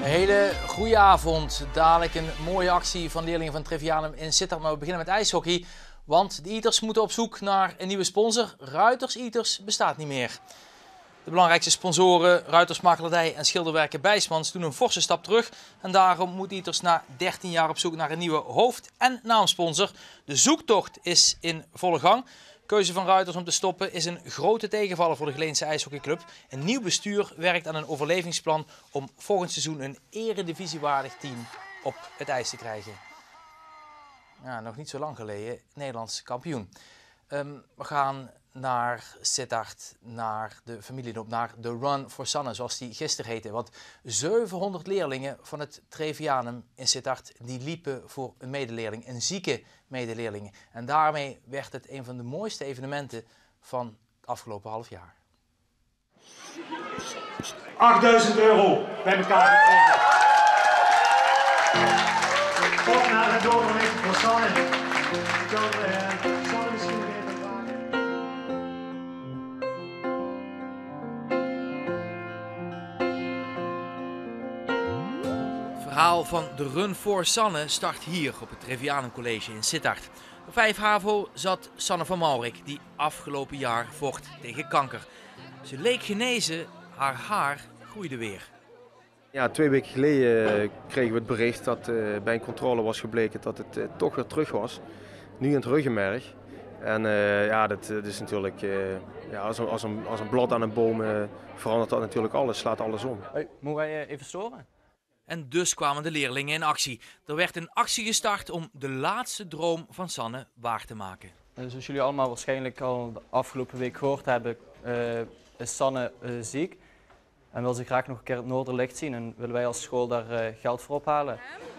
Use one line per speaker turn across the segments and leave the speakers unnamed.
Hele goede avond. Dadelijk een mooie actie van leerlingen van Trivianum in Sittard. Maar we beginnen met ijshockey. Want de Eaters moeten op zoek naar een nieuwe sponsor. Ruiters Eaters bestaat niet meer. De belangrijkste sponsoren, Ruiters Makelaardij en Schilderwerken Bijsmans, doen een forse stap terug. En daarom moet Eaters na 13 jaar op zoek naar een nieuwe hoofd- en naamsponsor. De zoektocht is in volle gang. Keuze van Ruiters om te stoppen is een grote tegenvaller voor de Geleense IJshockeyclub. Een nieuw bestuur werkt aan een overlevingsplan om volgend seizoen een eredivisiewaardig team op het ijs te krijgen. Ja, nog niet zo lang geleden Nederlands kampioen. Ehm, we gaan naar Sittard, naar de familieloop, naar de Run for Sanne, zoals die gisteren heette. Want 700 leerlingen van het Trevianum in Sittard, die liepen voor een medeleerling, een zieke medeleerling. En daarmee werd het een van de mooiste evenementen van het afgelopen half jaar.
8000 euro bij elkaar. Op naar het doorgewicht voor Sanne.
Verhaal van de Run for Sanne start hier op het Trevianum College in Sittard. Op 5 HAVO zat Sanne van Maurik, die afgelopen jaar vocht tegen kanker. Ze leek genezen, haar haar groeide weer.
Ja, twee weken geleden eh, kregen we het bericht dat eh, bij een controle was gebleken dat het eh, toch weer terug was. Nu in het ruggenmerg. En eh, ja, dat, dat is natuurlijk, eh, ja, als, een, als, een, als een blad aan een boom eh, verandert dat natuurlijk alles, slaat alles om.
Hey, moeten wij even storen?
En dus kwamen de leerlingen in actie. Er werd een actie gestart om de laatste droom van Sanne waar te maken.
Zoals jullie allemaal waarschijnlijk al de afgelopen week gehoord hebben, eh, is Sanne eh, ziek. En wil ze graag nog een keer het Noorderlicht zien en willen wij als school daar eh, geld voor ophalen.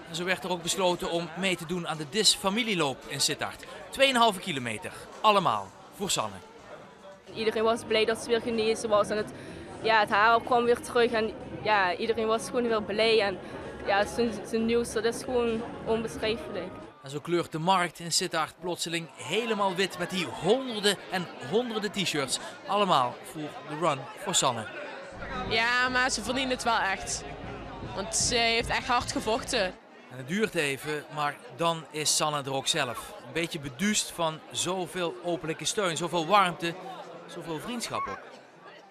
En zo werd er ook besloten om mee te doen aan de DIS familieloop in Sittard. 2,5 kilometer, allemaal voor Sanne.
Iedereen was blij dat ze weer genezen was en het, ja, het haar kwam weer terug en ja, iedereen was gewoon weer blij. En ja, zijn, zijn nieuws, dat is gewoon onbeschrijfelijk.
En zo kleurt de markt in Sittard plotseling helemaal wit met die honderden en honderden t-shirts. Allemaal voor de Run voor Sanne.
Ja, maar ze verdient het wel echt. Want ze heeft echt hard gevochten.
En het duurt even, maar dan is Sanne er ook zelf. Een beetje beduust van zoveel openlijke steun, zoveel warmte, zoveel vriendschap ook.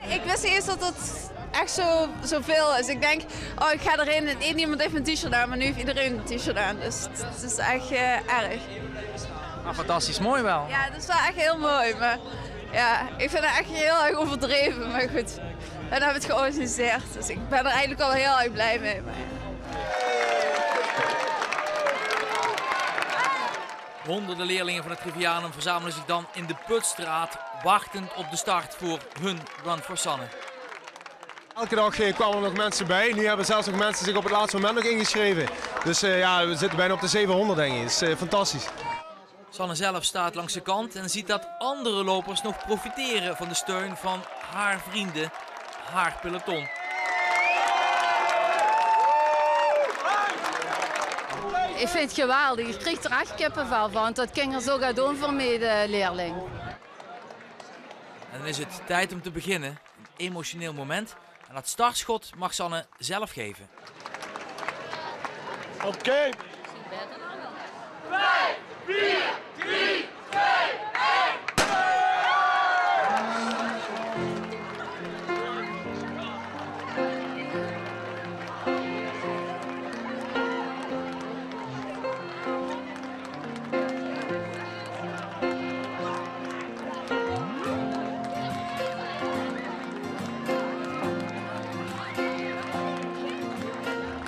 Ik wist niet eens dat het echt zo, zoveel is. Ik denk, oh ik ga erin en één iemand heeft een t-shirt aan, maar nu heeft iedereen een t-shirt aan. Dus het, is echt eh, erg.
Ah, fantastisch mooi wel.
Ja, het is wel echt heel mooi. Maar ja, ik vind het echt heel erg overdreven. Maar goed, dan hebben het georganiseerd. Dus ik ben er eigenlijk al heel erg blij mee. Maar,
Honderden leerlingen van het Trivianum verzamelen zich dan in de Putstraat, wachtend op de start voor hun Run for Sanne.
Elke dag eh, kwamen er nog mensen bij. Nu hebben zelfs nog mensen zich op het laatste moment nog ingeschreven. Dus eh, ja, we zitten bijna op de 700 denk ik. Dat is eh, fantastisch.
Sanne zelf staat langs de kant en ziet dat andere lopers nog profiteren van de steun van haar vrienden, haar peloton.
Ik vind het geweldig. Ik kreeg er echt kippenvel van. Dat ging er zo gaan doen voor medeleerling.
En dan is het tijd om te beginnen. Een emotioneel moment. En dat startschot mag Sanne zelf geven.
Oké.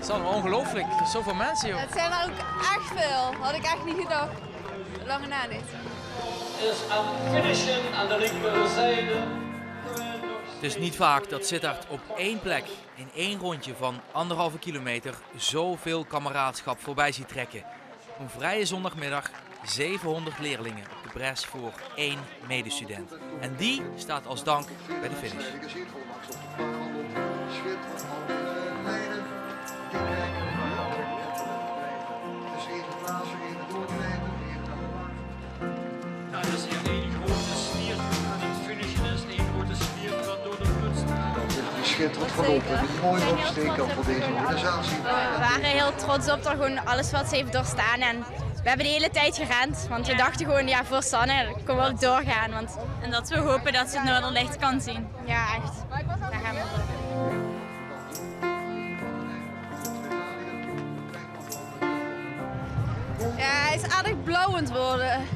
Sanne, ongelooflijk. Zoveel mensen, joh.
het zijn er ook echt veel. Had ik echt niet gedacht. Lange na niet.
is aan het finishen aan de linkerzijde.
Het is niet vaak dat Sittard op één plek in één rondje van anderhalve kilometer zoveel kameraadschap voorbij ziet trekken. Op een vrije zondagmiddag 700 leerlingen op de bres voor één medestudent. En die staat als dank bij de finish.
Goed verlopen. Een mooie opsteken voor deze organisatie.
We waren heel trots op haar, gewoon alles wat ze heeft doorstaan. En we hebben de hele tijd gerend, want we dachten gewoon, ja, voor Sanne kunnen we ook doorgaan. Want...
En dat we hopen dat ze het Noorderlicht kan zien.
Ja, echt.
Ja, hij is aardig blauw aan het worden.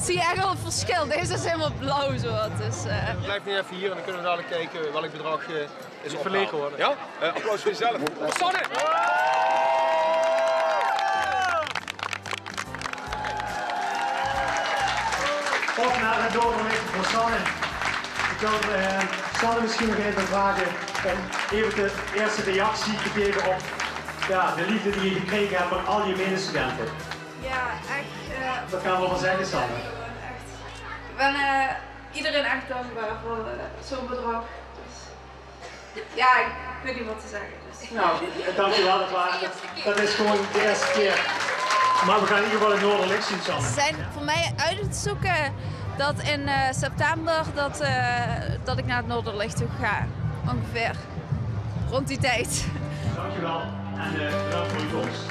Zie je echt wel het verschil. Deze is helemaal blauw zo. Dus, uh...
Blijf nu even hier en dan kunnen we dadelijk kijken welk bedrag uh, is
verlegen worden.
Ja? Uh, applaus voor jezelf. Sanne!
Op naar het doorlicht voor Sanne. Ik wil uh, Sanne misschien nog even vragen om even de eerste reactie te geven op ja, de liefde die je gekregen hebt van al je medestudenten.
Ja, echt. Uh,
Wat gaan we van zeggen, Sanne?
Echt. Ik ben uh, iedereen echt dankbaar voor uh, zo'n bedrag. Dus, ja, ik weet niet wat te zeggen. Dus.
Nou, dankjewel. Dat, waren, dat is gewoon de eerste keer. Maar we gaan in ieder geval het Noorderlicht zien, Sanne.
Ze zijn voor mij uit te zoeken dat in september dat, dat ik naar het Noorderlicht toe ga. Ongeveer. Rond die tijd.
Dankjewel en uh, bedankt voor je komst.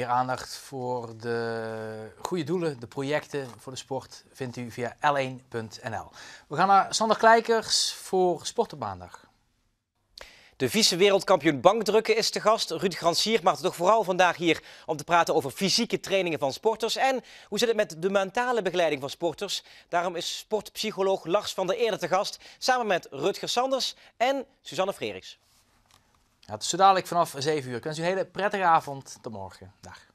Meer aandacht voor de goede doelen, de projecten voor de sport, vindt u via l1.nl. We gaan naar Sander Kleikers voor Sport op maandag.
De vice-wereldkampioen bankdrukken is te gast. Ruud Gransier maakt toch vooral vandaag hier om te praten over fysieke trainingen van sporters. En hoe zit het met de mentale begeleiding van sporters? Daarom is sportpsycholoog Lars van der Eerde te gast. Samen met Rutger Sanders en Suzanne Freriks.
Het is zo dadelijk vanaf 7 uur. Ik wens u een hele prettige avond. Tot morgen. Dag.